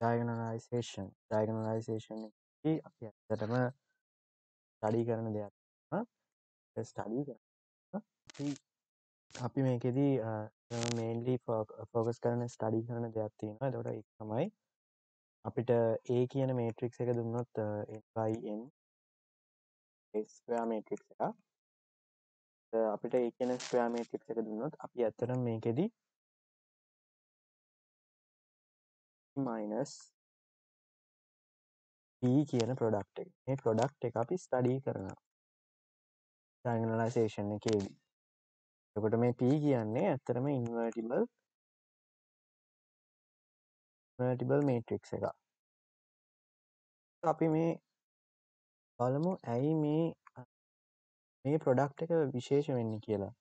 ඩයගනලයිසේෂන් ඩයගනලයිසේෂන් අපි ඇත්තටම ස්ටඩී කරන දෙයක් ස්ටඩී කර අපි මේකෙදී මේන්ලි ෆෝකස් කරන ස්ටඩි කරන දෙයක් තියෙනවා තොට තමයි අපිට ඒ කියන මේට්‍රික් එක දුන්නොත් එන් ස්පයාමේට්‍රික් එක. අපිට ඒ කියන ස්පයාමේට්‍රික් එක දුන්නොත් අපි ඇත්තට මේකෙදී මයිනස් පී කියන ප්‍රොඩක්් එක. මේ ප්‍රොඩක්් එක අපි ස්ටඩී කරන ටයිනලයිසේෂන් එකේදී. එකොට මේ පී කියන්නේ ඇත්තරම ඉන්වර්ටිබල් වර්ටිබල් මේට්‍රික් එක අපි මේ බලමු ඇයි මේ මේ ප්‍රොඩක්් එක විශේෂ වෙන්න කියලා.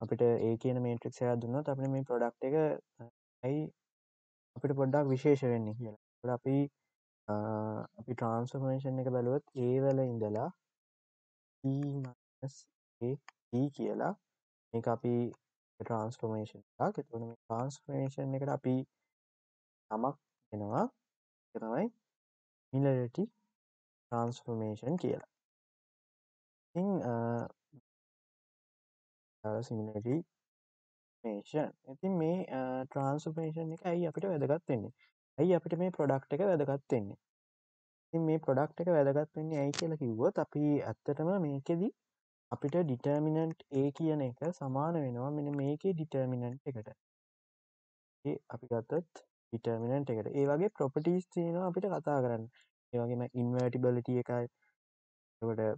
අපිට ඒ කියන මේට්‍රික් සය දුන්නත් අප මේ ප්‍රොඩක්් එක ඇයි අපිට පොඩ්ඩක් විශේෂ වෙන්න කියලා. අපි අපි ට්‍රන්ස්ෆර්මේෂන් එක බැලුවත් ඒවල ඉඳලා e ඒ කියලා මේ අපි ට්‍රන්ස්ෆර්මේෂන් එකක්. එතුන ට්‍රන්ස්ෆර්මේෂන් එකට අපි තමක් වෙනවා. තමයි මිලටි ට්‍රන්ස්ෆර්මේෂන් කියලා. සිමිලටි මේෂන් ඉතින් මේ ට්‍රන්ස්ෆර්මේෂන් එක ඇයි අපිට වැදගත්වෙන්නේ ඇයි අපිට මේ ප්‍රොඩක්් එක වැදගත්වෙන්නේ ඉතින් මේ ප්‍රොඩක්් එක වැදගත් වෙන්නේ ඇයි කියලා කිව්වොත් අපි ඇත්තටම මේකෙදී අපිට ඩිටර්මිනන්ට් ඒ කියන එක සමාන වෙනවා මෙන මේකේ ඩිටර්මිනන්ට් එකට. ඒ අපි ගත්තත් ඩිටර්මිනන්ට් එකට. ඒ වගේ ප්‍රොපටීස් තියෙනවා අපිට කතා කරන්න. ඒවගේම ඉන්වර්ටිබලිට එකයි. ට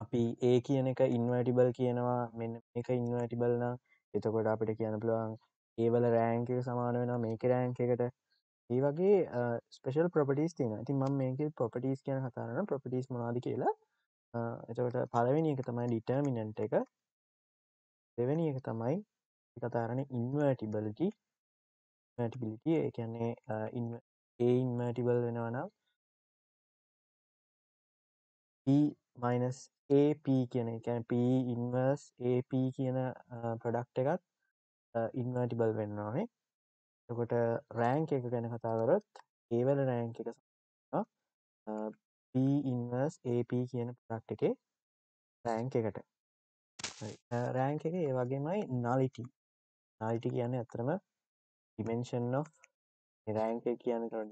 අපි ඒ කියන එක ඉන්වර්ටිබල් කියනවා මෙන්න එක ඉන්වර්ටිබල් නම් එතකොට අපිට කියන්න පුළුවන් ඒවල රෑන්ක සමාන වෙන මේක රෑන්ක එකට. ඒ වගේ ස්පේෂල් ප්‍රපටිස් තින ති ම මේක ප්‍රපටිස් කියන කතාරන ප්‍රපටිස් මනාද කියලා. එතකට පලවෙනි එක තමයි ඩිටර්මිනන්ට් එක. දෙවැනි එක තමයි කතාරණ ඉන්වර්ටිබලිටි මටිබිලිටි එකන්නේ ඒ ඉන්වර්ටිබල් වෙනවනම් මයිනස් AP කියන එකැන P ඉන්වර්ස් AP කියන ප්‍රඩක්් එකත් ඉන්වර්ටිබල් වෙන්නවානේ එකොට රෑන්ක එක ගැන කතාවරොත් ඒවල රෑන්ක එක ඉන්වර්ස් AP කියන ප්‍රක්් එක රෑන්ක එකට. රෑන්ක එක ඒ වගේමයි නලිටි නලිටි කියන ඇතරම ඩිමෙන්ෂන් රෑන්ක කියන කරන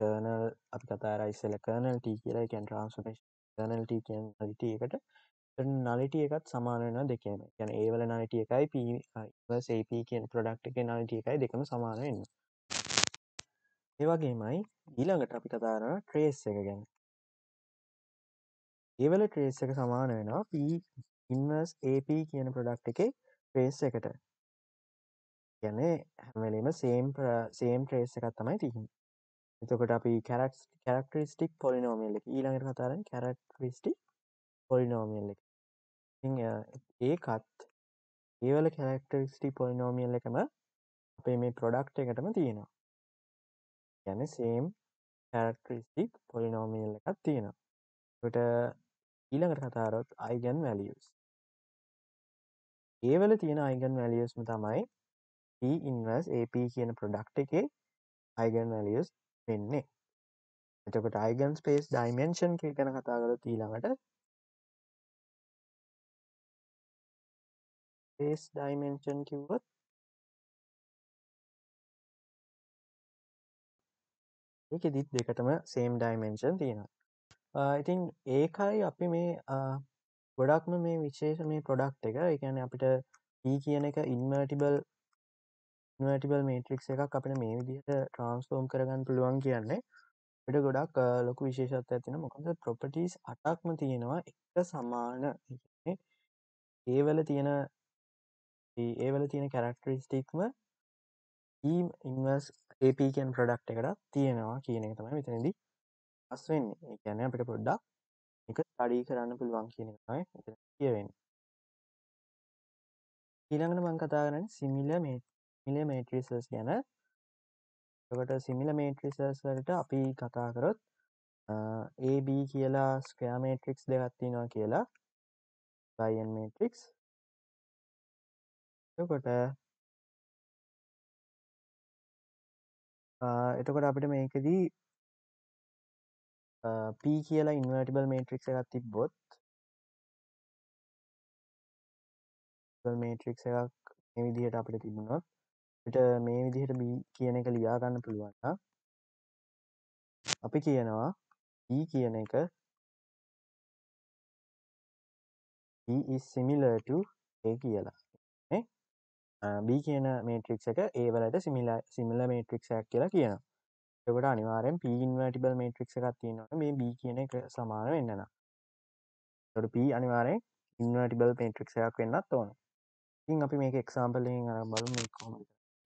කර්නල් අපි කතාර ඉස්සල කර්නල්ට කියලා. කැන් ට්‍රන්ස්මේෂන් කර්නල්ට කියන නලිට එකට නලිට එකත් සමානන දෙකම. ගැන ඒවල නයිට එකයි පසේප කියන ප්‍රඩක්් එක නලිට එකයි දෙකම සමානවෙන්න ඒවගේමයි ඊළඟට අපි කතාරන ට්‍රේස් එක ගැන. ඒවල ට්‍රේස් එක සමාන වෙනවා P ඉන්වර්ස් AP කියන ප්‍රඩක්් එක ට්‍රේස් එකට. ගැන හැමලීම සේම් සේම් ට්‍රේස් එකත් තමයි තිහින් එතකොට අපි කැරක්ස් කැරක්ටරිස්ටික් පොලිනෝමියල් එක ඊළඟට කතාරන කැරක්ටරිස්ටික් පොලිනෝමියල් එක. ඒකත් ඒවල කැරක්ටරිස්ටි පොලිනෝමියල් එකම අපේ මේ ප්‍රොඩක්් එකටම තියෙනවා. ගැන සේම් කැරක්ටරිස්ටික් පොලිනෝමියල් එකක් තියෙනවා. ට ඊළඟට කතාරොත් අයිගන් වැලියස් ඒවල තියෙන අයිගන් වැලියස්ම තමයි P ඉන්වස් AP කියන ප්‍රඩක්් එක අයිගන් වැලියස් වෙන්නේ. එතකට අයිගන් ස්පේස් ඩයිමෙන්ෂන් ගැන කතාකර ඊළඟට පේස් ඩයිමෙන්ෂන් කිව්වත් ඒක දිත් දෙකටම සේම් ඩයිමෙන්ෂන් තියෙනවා. ඉතින් ඒකයි අපි මේ ගොඩක්ම මේ විශේෂ මේ ප්‍රොඩක්් එක එකන අපිට ඒ කියන එක ඉන්වර්ටිබල් ඉන්වර්ටිබල් මේට්‍රික් එකක් අපිට මේ විදිහට ට්‍රන්ස්ෆෝම් කරගන්න පුළුවන් කියන්නේ. ට ගොඩක් ලොකු විශේෂත් ඇතින මොකද ප්‍රොපටස් අටක්ම තියෙනවා එක සමාන. ඒවල තියෙන ඒවල තියෙන කැරක්ටරිස්ටික්ම ඊම් ඉන්වස් ඒපකන් ප්‍රඩක්් එකට තියෙනවා කියන එක තමයි විතනදී අස්වෙන්න ගැන අපිට පොඩ්ඩක් එක අඩී කරන්න පුළුවන් කියන එකයි කියවෙන්න. ඊළඟට මං කතා කරන සිමිල මිල මේට්‍රිසස් ගැන. කට සිමිල මේට්‍රිසස් වලට අපි කතා කරොත් AB කියලා ස්ක්‍රයාමේට්‍රික්ස් දෙගත්තිනවා කියලා. ලයන් මේට්‍රික්ස් කොට එතකොට අපිට මේකදී P කියලා ඉන්වර්ටිබල් මේට්‍රික් එකක් තිබ්බොත් මේට්‍රික් එකක් මේ විදිහට අපිට තිබුණොත් ට මේ විදිහට B කියන එක ලියාගන්න පුළුවන්න අපි කියනවා B කියන එක is similar to A කියලා. B කියන මේට්‍රික් එක ඒවලට සිමිල සිමිල මේට්‍රික්ෂයක් කියලා කියන එකට අනිවාරෙන් පීන්වටිබල් මේට්‍රික් එකක් තියෙනවා මේ B කියන එක සමාන වෙන්නන ට P අනිවාරෙන් ඉන්වටිබල් මේට්‍රික්ෂයක් වෙන්නත් ඕන. ඉන් අපි මේක එක්සාම්පලින් බලු කොම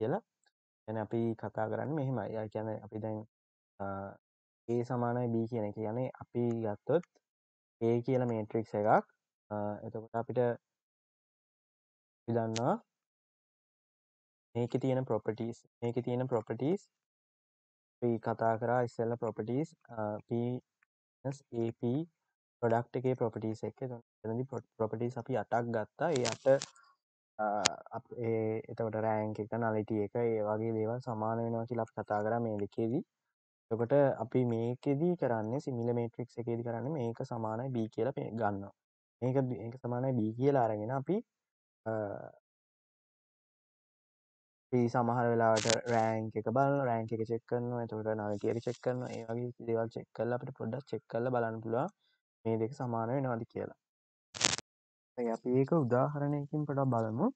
කියලා. ගැන අපි කතා කරන්න මෙහෙම ය කියන අපි දැන් ඒ සමානයි B කියන එක යනේ අපි ගත්තොත් ඒ කියල මේට්‍රික් එකක්. එතකොට අපිට දන්නවා මේක තියෙන ප්‍රොපටස් මේක තියෙන ප්‍රොපටස් කතා කරා ඉස්සල්ල ප්‍රොපටස් AP ප්‍රඩක්් එකේ ප්‍රොපටස් එක ැදි ප්‍රොපටස් අපි අටක් ගත්තා. ඒ අට එතකට රෑන්ක එක නලිටිය එක ඒ වගේ දේවල් සමාන වෙනවා කියලා කතා කර මේ දෙකේදී. එකට අපි මේකෙදී කරන්න සිමිල මේට්‍රික් එකේදි කරන්න මේක සමානයි බී කියල ගන්න මේක ඒක සමානයි බී කියලා අරගෙන අපි සමහර වෙලාට රෑන්ක එක බල රෑන්ක එක චෙක් කරනවා එතකට නවතියට චෙක් කරන ඒ වගේ දේවල් චෙක් කල්ල අපට පොඩ්ඩක් චෙක් කල්ල බලන්න පුළුව මේ දෙක සමාන වෙනවාද කියලා. අපි ඒක උදාහරණයකින් පොඩක් බලමු.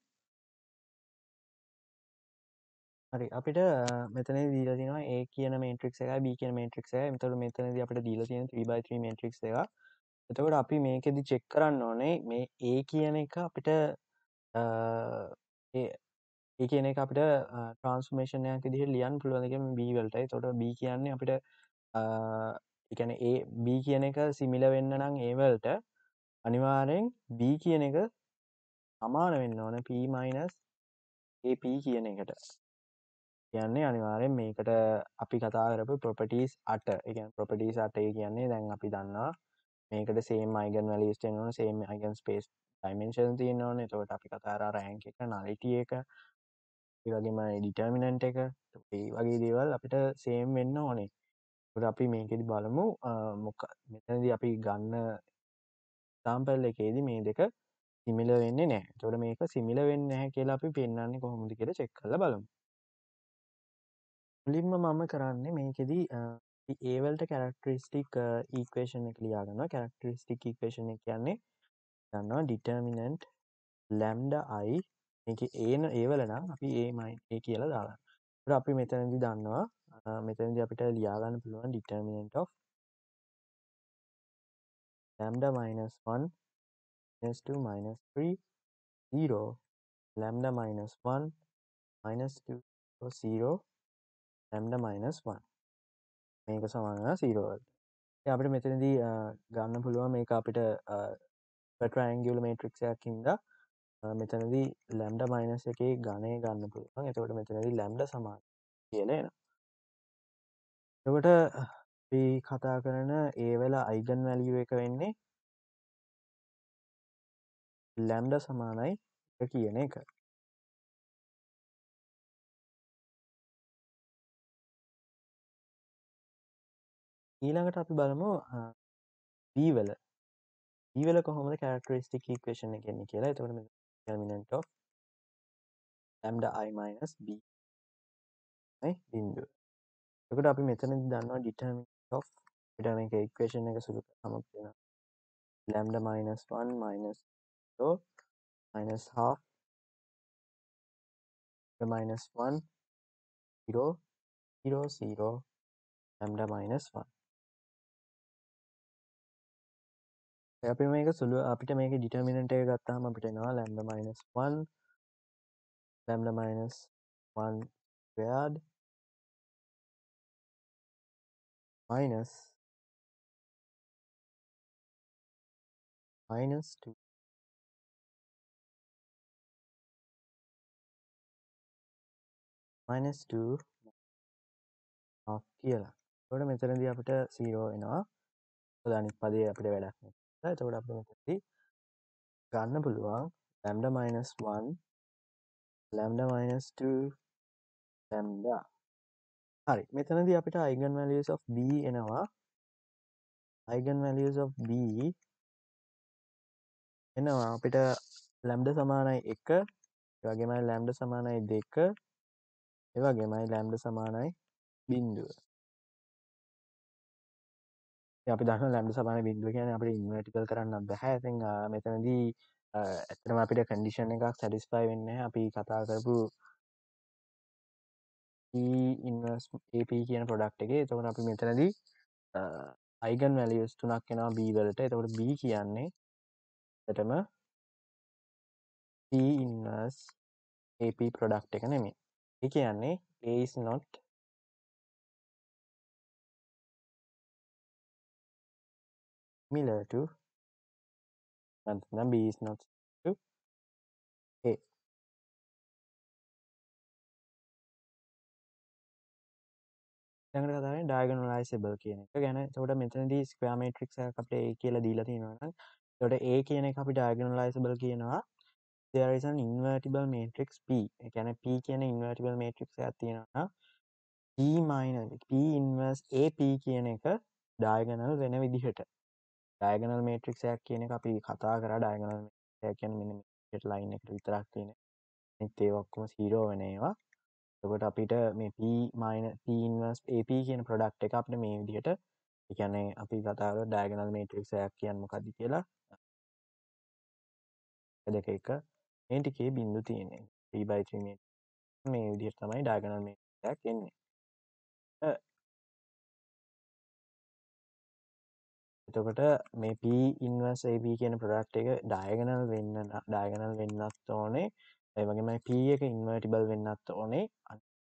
හරි අපිට මෙතන දීල තිනවා ඒ කියන මේට්‍රික් එක බ කියන මේට්‍රික් එක මෙතට මෙතනද අපට දීල තියෙන 3බයි මේට්‍රික් එක. එතකොට අපි මේකෙදි චෙක් කරන්න ඕනේ. මේ ඒ කියන එක අපිට ඒ කියන එක අපිට ට්‍රන්ස්මේෂනයක් දිහ ලියන් පුළුවන්ගේ බීවලටයි තොට බී කියන්නේ අපිට එකන ඒ බී කියන එක සිමිල වෙන්න නම් ඒවල්ට අනිවාරෙන් බී කියන එක අමාන වෙන්න ඕන. ප- AP කියන එකට. කියන්නේ අනිවාරෙන් මේකට අපි කතා කරපු ප්‍රොපටස් අට. එක ප්‍රොපටස් අටේ කියන්නේ දැන් අපි දන්නවා මේකට සේම අයිගන් වැලිස්ටන ඕන සේම අයිගන් ස්පේස් ඩයිමෙන්ශන් තියන ඕන. තොට අපි කතාර රෑන්ක එක නලිටිය එක වගේම ඩිටර්මිනන්ට එක. ඒ වගේ දේවල් අපිට සේම් වෙන්න ඕනේ. අපි මේකෙදි බලමු මොක මෙතනද අපි ගන්න සාම්පල් එකේදී මේ දෙක සිමිල වෙන්න නෑ තොට මේක සිමිල වෙන්න හැ කියලා අපි පෙන්න්නේ කොහොමදි කියල චෙක් කල බලමු. මුලින්ම මම කරන්නේ මේකෙදී ඒවල්ට කැරක්ටරිස්ටික් ඊක්වේෂන් එක ලියාගන්න කැරක්ටරිස්ටික් ඊක්වේෂන් එක කියන්නේ දන්නවා ඩිටර්මිනන්ට් ලැම්ඩ අයි එක ඒන ඒවල නම් අපි ඒමයි ඒ කියලා දාලා. අපි මෙතනදි දන්නවා මෙතනදි අපිට ලියාගන්න පුළුවන් determinant of lambda minus 1 minus 2 minus 3 0 lambda minus 1 minus 2 0 lambda minus one මේක සමාන සීරෝවල් අපිට මෙතනදී ගන්න පුළුවන් මේක අපිට පටරඇංගල මේට්‍රික්ෂයක්කින්ද මෙතනදී ලැම්ඩ මයිනස් එක ගණය ගන්න පුළුවන්. එතකොට මෙතනදී ලැම්ඩ සමාන කියලන එකට කතා කරන ඒවෙලා අයිගන් වැලිුව එක වෙන්නේ ලැම්ඩ සමානයි කියන එක. ඊළඟට අපි බලමු බීවල ඊවල කොහොම කරක්ටරිස්ටික් ක්වේෂන එකන්නේ කියලා. එතකට ටර්මිනට ලම්ඩ අයිමස් B බින්දුව එකට අපි මෙතන දන්නවා ඩිටර්මි ටම එක එක්වේෂන් එක සුළු සමක්ෙන ලම්ඩ මයිනස් 1 මයිනස් minus half the minus 1 0 0 0 lambda minus 1 අපි මේක සුළු අපිට මේක ඩිටර්මිනට එක ගත්තාම අපිටෙනවා ලැම්ඩ මයිනස් 1 ලැම්ඩ මයිනස් 1 වයාඩ් minus. Minus 2 minus 2 කියලා ොට මෙතරදි අපිට සීරෝ එනවා දනි පදේ අපිට වැඩක් එතකොට අප මෙතැති ගන්න පුළුවන් lambda minus 1 lambda minus 2 lambda හරි. මෙතනද අපිට අයිගන් වැලියස් of B එනවා. අයිගන් වැලියස් of B එනවා. අපිට ලැම්ඩ සමානයි එක වගේමයි ලැම්ඩ සමානයි දෙක ඒවගේමයි ලැම්ඩ සමානයි බින්දුව අපි දන්න ලැම්ඩ සමාන බින්දුව කියන අපට ඉන්වටිකල් කරන්න බැහැ. ඇති මෙතනදී ඇතරම අපිට කඩිෂන් එකක් සැඩිස්පයි වෙන්න අපි කතා කරපු ඉන්වස් AP කියන ප්‍රොඩක්් එක. එතකට අපි මෙතනදී අයිගන් වැලියස් තුනක් කෙනවා බීවලට එතකොට B කියන්නේ ඇටම ඉන්වස් AP ප්‍රොඩක්් එක නෙමේ ඒ කියන්නේ ඒස් not similar to and B ඟට කතාවේ ඩයගනලයිසබල් කියන එක ගැන. තොට මෙතනදී ස්ක්‍රමේට්‍රික් අපේ කියල දීලා තියෙනවන තොට ඒ කියන එක අපි ඩයගනලයිසබල් කියනවා. දෙරසන් ඉන්වර්ටිබල් මේට්‍රික්ස් P. එකැන P කියන ඉන්වර්ටිබල් මේට්‍රික් ඇතියෙනවා P P ඉන්වර්ස් AP කියන එක ඩායගනල් වෙන විදිහට. ඩයගනල් මේට්‍රික්ෂයක් කියන අපි කතා කර. ඩයගනල් කියන මෙ ලයින් එක විතරක් තියෙන. නිත්තේ ඔක්කොම සීරෝ වනේවා තකොට අපිට මේ පීමයින පීන්වස් AP කියන ප්‍රඩක්් එක අපට මේ විදිහට එකනේ අපි කතාව ඩයගනල් මේට්‍රික්ෂයක් කියන්න මොකක්දි කියලා. දෙක එක ඒටිකේ බින්දු තියෙන ප්‍රීබයිත්‍රී මේ විදිහට තමයි ඩයගනල් මේයක් එන්නේ. එතකොට මේ P ඉන්වස් AB කියන ප්‍රඩක්් එක ඩයගනල් වෙන්න ඩයගනල් වෙන්නත් ඕනේ. ඒවගේම P එක ඉන්වර්ටිබල් වෙන්නත් ඕනේ.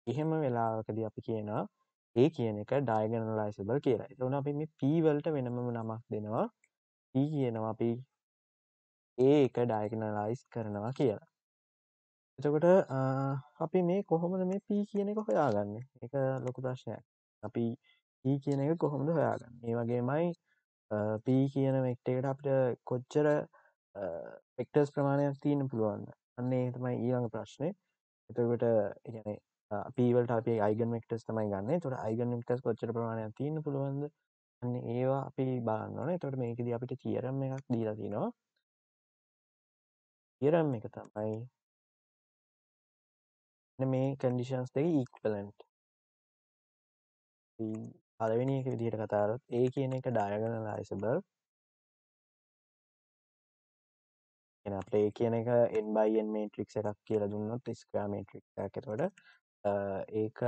එහෙම වෙලාවකද අපි කියනවා ඒ කියන එක ඩයගනලයිසබල් කියලා. එතුන අපි මේ පීවල්ට වෙනම නමක් දෙනවා. පී කියනවා අපි ඒ එක ඩයගනලයිස් කරනවා කියලා. එතකොට අපි මේ කොහොමද මේ පී කියන එක හොයාගන්න? එක ලොකු ප්‍රශ්නයක්. අපි ඒ කියන එක කොහොමද හොයාගන්න? ඒ වගේමයි පී කියන මෙක්ටකට අපට කොච්චර පෙක්ටර්ස් ප්‍රමාණයක් තියන්න පුළුවන්න අන්නේ තමයි ඊළඟ ප්‍රශ්නය එතකට ඉගැන පීවලට අපේ අයිගන් මෙක්ටස් තමයි ගන්න. තොට අයිගන් මෙක්ටස් කොච්චර ප්‍රමාණයක් තියන්න පුළුවන්ද? අන්න ඒවා අපි බාන්නන තොට මේකද අපිට කියරම් එකක් දීලා තිනවා. කියරම් එක තමයි මේ කඩිෂන්ස් දෙක ඉක්වලන්ට් පලවෙනි එක විදිහට කතාරත් ඒ කියන එක ඩයගන එන අපේ කියන එක එන්බයින් මේට්‍රික් එකක් කියලා දුන්නොත් ස්ක්‍රා මේට්‍රික් එකතොට ඒක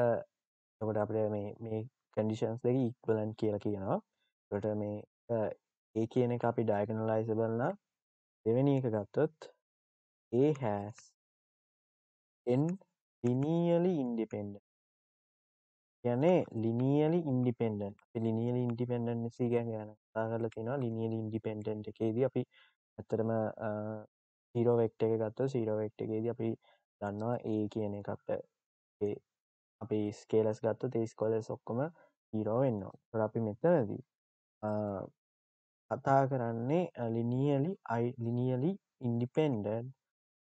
තකොට අපට මේ මේ කඩිෂන්ස් දෙක ඉක්වලන් කියලා කියනවා. ට මේ ඒ කියන එක අපි ඩයගනලයිසබල්න්න දෙවැනි එක ගත්තොත් ඒ හැස් එන් ලිනියලි ඉන්ඩිපෙන්ඩ යනේ ලිනියලි ඉන්ඩිපෙන්ඩන් ලිනියල ඉන්ඩිපෙන්ඩන් සි ගැන යන තාහල තින ලිනියල ඉන්ඩිපෙන්ඩන්ට එකේද අපි ඇත්තරම හිරෝ වෙක්ට එක ගත්ත සීරෝ වෙක්ට එකේද අපි දන්නවා ඒ කියන එකට අපි ස්කේලස් ගත්ත තේස් කොලස් ඔක්කොම හිරෝ වෙන්නවා. අපි මෙතනදී කතා කරන්නේ ලිනියලි අයි ලිනියලි ඉන්ඩිපෙන්ඩන්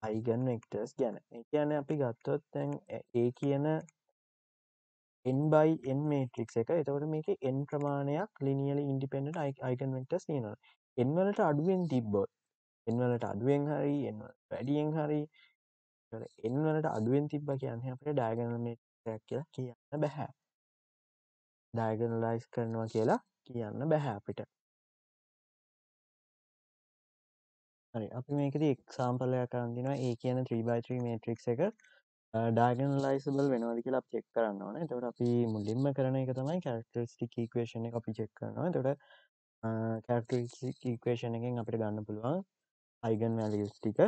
අයිගන් වෙක්ටර්ස් ගැන. කියන අපි ගත්තොත් තැන් ඒ කියන එන්බයි එන් මේට්‍රික් එක. එතවට මේක එන් ප්‍රමාණයක් ලිනියල ඉන්ඩිපෙන්ඩ අයිකන් වෙක්ටස් තියෙනවා. එන්වලට අඩුවෙන් තිබ්බොත් එන්වලට අඩුවෙන් හරි එ වැඩියෙන් හරි එන්වලට අඩුවෙන් තිබ්බ කියන්න අපට ඩයගනමක් කියලා කියන්න බැහැ. ඩයගනලයිස් කරනවා කියලා කියන්න බැහැ අපිට. හරි අපි මේකද එක්සාම්පලයක් කරන්දින ඒ කියන 3බයි3 මේට්‍රික් එක ඩාගන ලයිසබල් වෙනවද කියලා චෙක් කරන්න ඕන. තවට අපි මුලින්ම කරන එක තමයි කැරක්ටරිස්ටික් ඉක්වේෂණ එක අපි චෙක් කරනවා. තොට කැරක්ටරිස්ටික් ඉක්වේෂණ එකෙන් අපිට ගන්න පුළුවන් අයිගන් වැලියස් ටික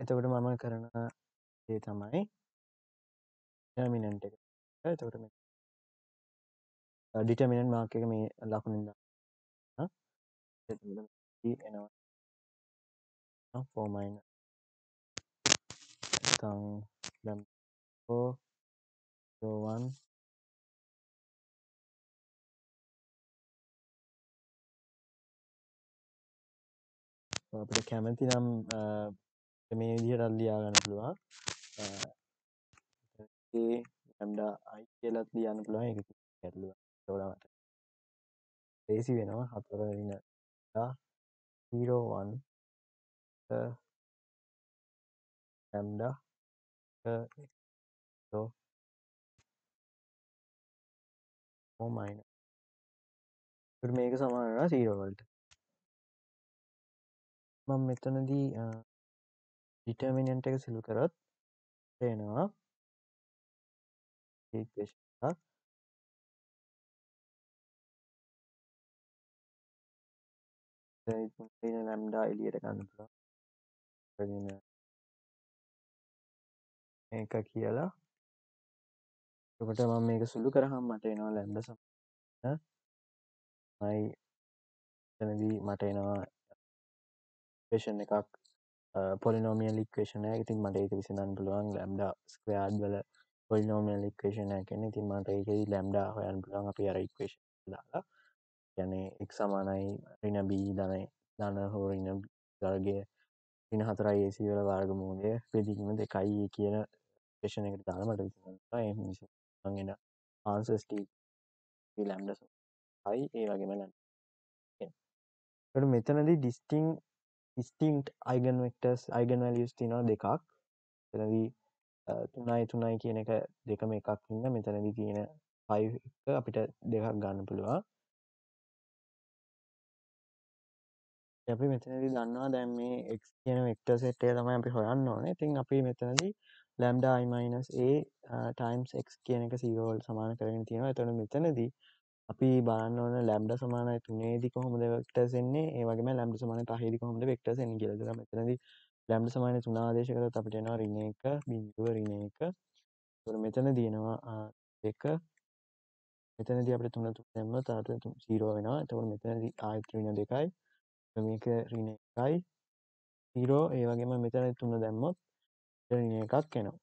එතකොට මම කරන ඒ තමයි ටර්මිනන්ට එක. තකට ඩිටමිනන් මාක එක මේ ලකුණින්ද එනවා. ෆෝමයින් තං ෝවන් අපට කැමති නම් මේ විදිහට අල්ලියා ගන්න පුළුවන්. ලැම්ඩා අයි කියලත් ලියන්න පුළුවන්. එක ගැටලුව තෝඩමට ලේසි වෙනවා. හතුරන්න හීරෝවන් ලැම්ඩා ඕමයින මේක සමානලා සීරෝවල්ට මම මෙතනදී ඩිටර්මිනන්ට එක සිලු කරත් පේනවා. ලැම්ඩා එලියට ගන්න එක කියලා. කට මම මේක සුළු කරහම් මට එනවා ලැම්ඩ සම මයි තැනදී මට එනවා පේෂන් එකක් පොලිනෝමියල් ලික්වේෂන ඉතින් මට ඒක විසිඳන්න පුළුවන් ලැම්ඩ ස්ක්‍රයාඩ් වල පොලිනෝමියල් ලික්වේෂන කෙන ඉතින් මට ඒකයි ලැම්ඩා හොයන් පුළුවන් අපි අර ඉක්වේෂන් දාලා. යනේ එක් සමානයි රින බී දනයි දන හෝරන්න ගල්ගේ ඉන හතරයි ඒසි වල වර්ගමූලය. පෙදිීම දෙකයි කියන පේෂණ එකට දානමට විසිගෙන ආන්සස්ටී ලැම්ඩ හයි ඒ වගේම මෙතනදී ඩිස්ටිං ස්ටිංක්ට අයිගන් වෙක්ටර්ස් අයිගන් වැලියස් තිනවා දෙකක් තැනදී තුනයි තුනයි කියන එක දෙකම එකක් ඉන්න. මෙතනදි තියෙන පයි අපිට දෙකක් ගන්න පුළුවන්. අපි මෙතනදි දන්නවා දැන් මේ එක් කියන වෙක්ට සෙට්ටේ තමයි අපි හොයන්න ඕනේ. තින් අපි මෙතනදී ලැම්ඩ අයිමයිනස් ඒ ටයිම්ස් එක් කියන එක සීවෝල් සමාන කරගෙන තියෙනවා. එතන මෙතනදී අපි බාන්න ඕන ලැම්ඩ සමානයි තුනේදි කොහොමද වෙක්ටර්සෙන්නේ ඒවගේ ලැම්ඩ සමාන පහදි කොහොමද වෙක්ටර්සෙන් කියලදර මෙතනද ලැම්ඩ සමාන තුනාදේශ කර අපිට එනවා රින එක බිඳුව රින එක. තුර මෙතන දයනවා එක මෙතනද අපට තුන තුනෙම තාට සීරෝ වෙනවා. එතකට මෙතනද ආයත්‍රන දෙකයි. මේක රින එකයි. සීරෝ ඒවගේම මෙතන තුන්න දැම්මොත් රින එකක් එනවා.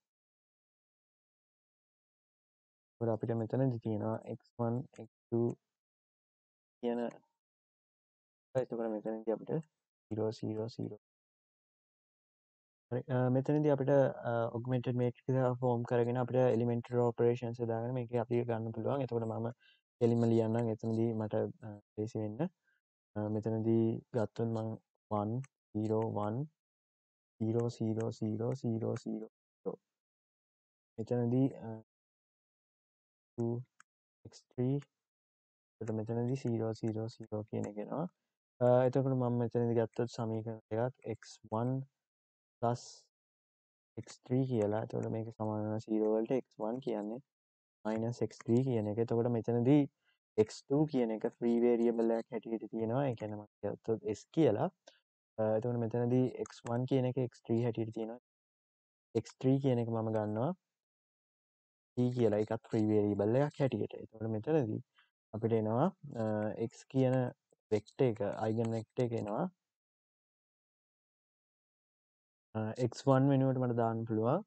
අපිට මෙතන තියෙනවා x1 x2 කියන එතකට මෙතනද අපිට 000 මෙතනද අපිට ඔගමට මේක ෆෝම් කරගෙන අපට එලිමෙන්ට රෝපරේෂන් දාගන මේක අපි ගන්න පුළුවන් එතකට මම එලිම ලියන්න එතනදී මට ලේසි වෙන්න මෙතනදී ගත්තුන් මං 1 01 0000 මෙතනදී x3 මෙතනදි 000 කියන ගෙනවා එතකට මම මෙතනදි ගත්තොත් සමීකරන එකක් x1 x3 කියලා තොට මේක සමාන සීරෝවලට x1 කියන්නේ මයිනස් x3 කියන එක තකොට මෙතනදී x2 කියන එක ්‍රීවේරියබලයක් හැටියට තියෙනවා එකැනම ගත්තොත් s කියලා එතකට මෙතනදී x1 කියන එක x3 හැටියට තියෙනවා x3 කියන එක මම ගන්නවා කියලා එකත් ්‍රීවේරිබල්ලයක් හැටියට. එතකට මෙතනදී අපිට එනවා එක් කියන වෙක්ට එක අයිගන් වෙක්ට එක එනවා. x1 වෙනුවට මට දාන්න පුළුවන්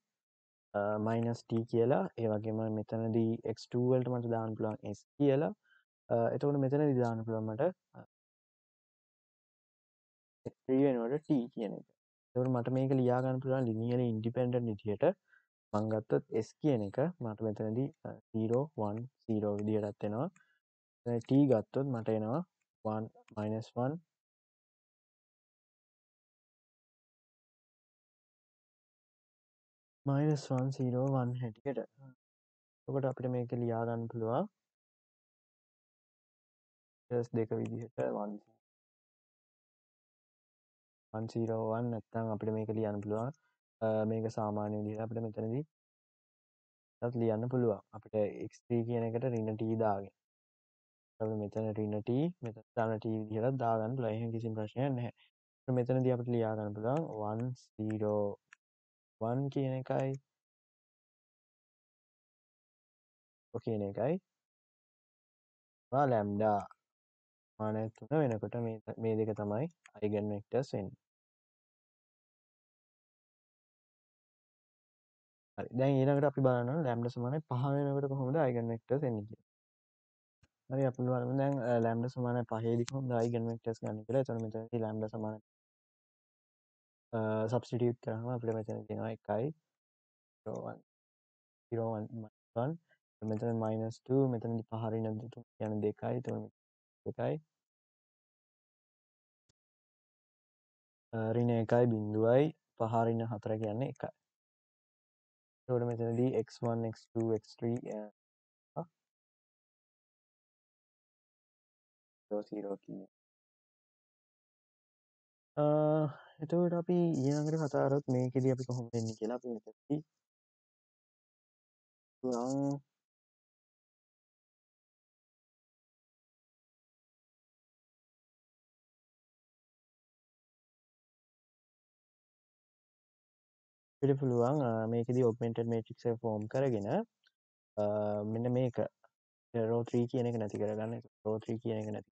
මයිනස් ට කියලා. ඒවගේම මෙතනදී x2වලට මට දාන්න පුළුවන් S කියලා. එතකට මෙතන දිදාන්න පුළුවන්මට වෙනුවට ට කියන එක. තවට මට මේක ලියාගන්න පුළුවන් ලිනිියල ඉන්ඩිපෙන්ඩ නිටියට මංගත්තත් S කියන එක මට මෙතනදී 0 1 0 විදිහටත්වෙනවා t ගත්තොත් මට එනවා 1 මයිනස් 101 හැටියට. ඔකට අපිට මේක ලියාගන්න පුළුවන්. දෙක විදිහට වන්සීරෝවන් නැත්තං අපිට මේක ලියන්න පුළුවන්. මේක සාමාන්‍ය දිහ අපිට මෙතනදී ලියන්න පුළුවන්. අපිට එක්ස්ත්‍රී කියන එකට රිනටී දාගෙන. මෙතන රිනට මෙත තනට දිහට දාගන්න ලයිහ කිසි ප්‍රශ්නය නැහැ. මෙතන ද අපට ලියාගන්න පුළන් වන්සීරෝ වන් කියන එකයි. කියන එකයි. ලැම්ඩා මාන තුන වෙනකොට මේ දෙක තමයි අයිගන් වෙක්ටර්ස් හරි. දැන් ඊළඟට අපි බලනවා ලැම්ඩා සමානයි 5 වෙනකොට කොහොමද අයිගන් වෙක්ටර්ස් එන්නේ කියලා. හරි අපි බලමු. දැන් ලැම්ඩා සමානයි 5 දී කොහොමද අයිගන් වෙක්ටර්ස් ගන්න කියලා. එතකොට මෙතනදී ලැම්ඩා සමානයි. සබ්ස්ටිටියුට් කරාම අපිට මෙතන තියෙනවා 1යි 01 01 1 මෙතන -2 මෙතනදී 5 හරි නැද්ද? 3 කියන්නේ 2යි එතකොට 2යි ඍණ 1යි බිංදුවයි 5 ඍණ 4 කියන්නේ 1යි එතකොට මෙතනදී x1 x2 x3 0 කියන්නේ එතවට අපි ඊනගට කතාරත් මේකෙද අපි කොහොම වෙන්න කියලා අපි මෙතති පිට පුළුවන් මේකද ඔපෙන්ට මේටික්ස ෆෝම් කරගෙන මෙන්න මේක. රෝත්‍රී කියන එක නැති කරගන්න රෝත්‍රී කියන එක නැති.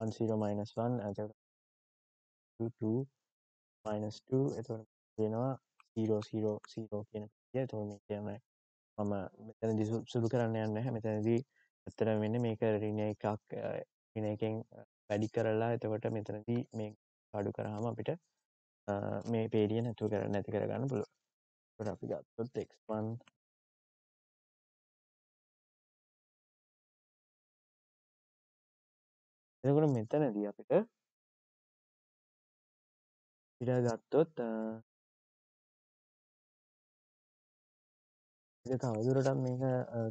1 ඇත 2 2 එතට තියෙනවා 0 කියන පිය තෝම කියන්න මම මෙතන දිසු සුළු කරන්න යන්න හැ මෙතැනදී ඇත්තර වෙන්න මේක රින එකක් රින එකෙන් වැඩි කරලා එතකොට මෙතනදී මේ අඩු කරහම අපිට මේ පේඩිය නැතු කර නැති කරගන්න පුළුව අපි ගත්තොත් එක්න් එකට මෙතනදී අපිට ඉඩ ගත්තොත් තවදුරටත් මේක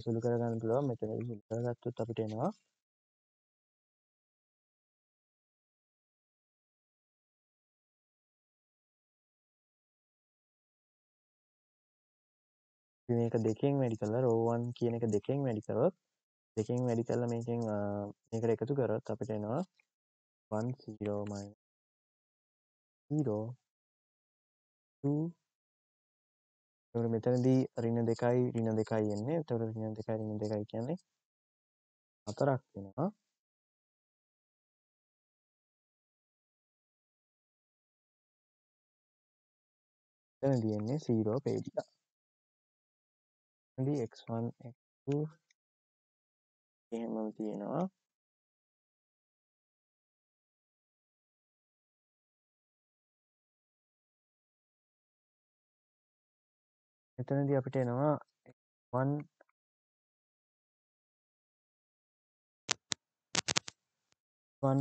සුළු කරගන්න පුළුව මෙතන සුල් කරගත්තොත් අපිට එනවා මේක දෙකෙන් වැඩි කලා රෝවන් කියන එක දෙකෙන් වැඩි කරොත් දෙකින් වැඩි කල්ල මේකින් මේකට එකතු කරොත් අපිට එනවා 1 තොර මෙතනදී රින දෙකයි රින දෙකයි එන්නේ. තොර රින දෙකයි රින දෙකයි කියන්නේ අතරක් වෙනවා. තැන තියෙන්නේ සීරෝ පේඩිලා x1 x2 එහෙම තියෙනවා එතනද අපිට එනවා 1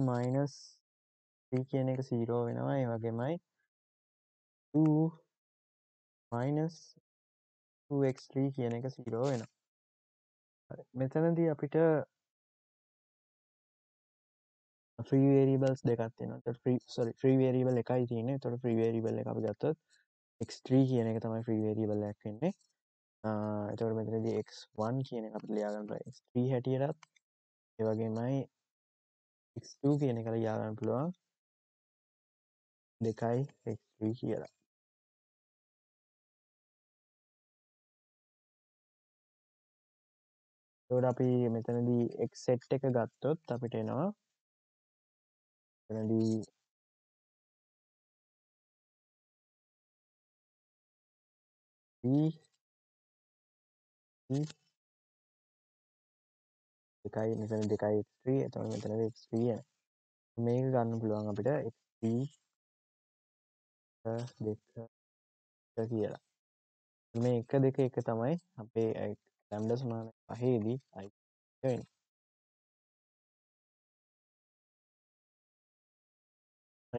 මයිනස් කියන එක සීරෝ වෙනවා ඒ වගේමයි. මයිනස් 2x3 කියන එක සීරෝ වෙන මෙතනදී අපිට ්‍රීවේරිබල්ස් දෙකත්තින ්‍රී වේරිබල් එකයි තියන තොට ්‍රීවේරිබල් එක ගත්තත් x3 කියන එක තමයි ්‍රීවේරිබල් ලැක්වෙන්නේ එතවට මෙතනද x1 කියන අප ලියාගන්න x3 හැටියටත් ඒවගේමයි x2 කියන කළ යාගන්න පුළුවන්. දෙකයි x3 කියලා. තොට අපි මෙතනදී එක් සෙට් එක ගත්තොත් අපිට එනවා. එනදී එකයි මෙතන දෙකයි ත්‍රී එතන මෙතන ක්්‍රිය මේක ගන්න පුළුවන් අපිට දෙක කියලා. මේ එක දෙක එක තමයි අපේ ලැම්ඩ සමාන පහේදී අයි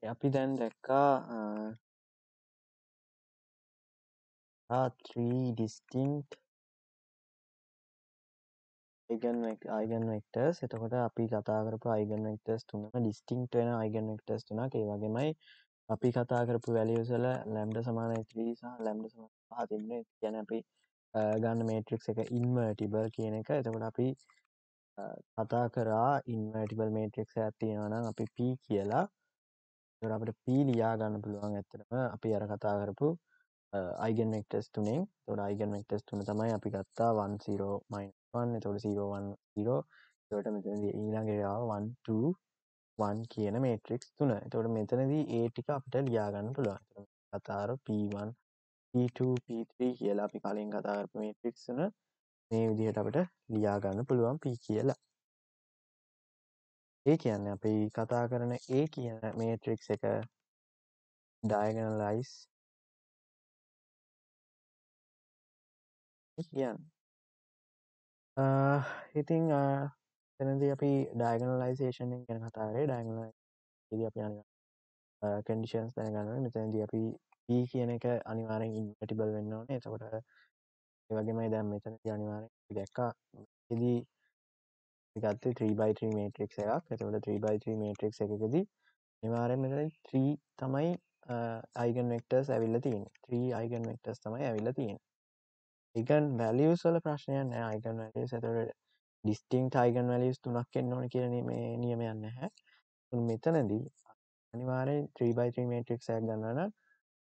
අපි දැන් දැක්කා ත්‍රී ඩිස්ටිංක් ඒගන් අයිගන් වෙක්ටර්ස් එතකොට අපි කතා කරපු අයිගන් වෙක්ටර්ස් තුනම ඩිස්ටිංක්ට වෙන අයිගන් වෙක්ටර්ස් තුනක්. ඒ වගේමයි අපි කතා කරපු වැලියසල ලැම්ඩ සමාන ත්‍රී සහ ලැම්ඩ සම පහ තිබන ගැන අපි ගන්න මේට්‍රික් එක ඉන්වර්ටිබල් කියන එක. එතකොට අපි කතා කරා ඉන්වර්ටිබල් මේට්‍රික් ඇත්තියෙනවනම් අපි පී කියලා. අපට පී ලියා ගන්න පුළුවන් ඇත්තටම අපි අර කතා කරපු අයිගන් ෙක්ටස් තුනෙන්. තොට අයිගන් ෙක්ටස් තුන තමයි අපි ගත්තා 10මයින් තොට 0 තොට මෙතන ඊළඟයාව 1 කියන මේට්‍රික්ස් තුන. තොට මෙතනදී ඒ ටික අපිට ලියාගන්න පුළුවන්. කතාර P1 P2P3 කියලා අපි කලින් කතාරපු මේට්‍රික්සන මේ විදිහට අපට ලියාගන්න පුළුවන් පී කියලා. ඒ කියන්න අපි කතා කරන ඒ කියන මේට්‍රික්ස් එක ඩයගනලයිස් කියන්න. ඉතිං තැනද අපි ඩයිගනලයිසේෂන් ගැන කතාරේ ඩයිගල අපි අනි කඩිෂන්ස් දැනගන්න මෙතැද අපි පී කියන එක අනිවාරෙන් ඉන්ටබල් වෙන්න ඕන. එතකොට වගේමයි දැම් මෙතන අනිවාරෙන් දැක්කා එදී ගත්තේ 3බයි මේට්‍රික් එකක්. එතකට 3බයි මේට්‍රික් එකකදී නිවාරෙන් මෙතන 3 තමයි අයිගන් වෙක්ටර්ස් ඇවිල්ල තියන 3 අයිගන් වෙක්ටර්ස් තමයි ඇවිල්ල තියෙන එකන් වැලියස්වල ප්‍රශ්නයන් අයිගන් වැලිය සතට ඩිස්ටිං අයිගන් වැලියස් තුනක් එන්න ඕන කියන මේ නියමයන්න හැ මෙතනදී අනිවාරෙන් 3බයි මේට්‍රික් ඇක් ගන්නන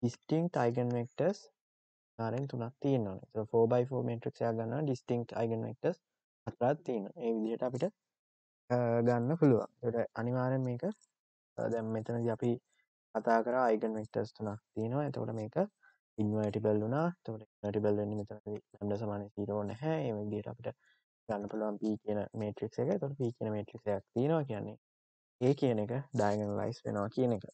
ඩිස්ටිං අයිගන් වෙක්ටර්ස් නාරෙන් තුනක් තියනවා. 4බයි මේට්‍රික් ගන්න ඩිස්ටිං අයිගන් වෙක්ටර්ස් අතරත් තියෙන ඒ විදිහට අපිට ගන්න පුළුවන්. අනිවාරෙන් මේක දැම් මෙතනද අපි කතා කර අයිගන් වෙක්ටර්ස් තුනක් තියෙනවා. එතකොට මේක ඉන්වටබල් වුනා තොට නටිබල් වෙන්න මෙතන ඩ සමාන සිරෝ නැහැ. ඒ විදිහට අපිට ගන්න පුළුවන් පී කියන මේට්‍රික් එක. තොට පී කියන මේට්‍රික් එකක් තියෙනවා කියන්නේ ඒ කියන එක ඩයිගන් ලයිස් වෙනවා කියන එක.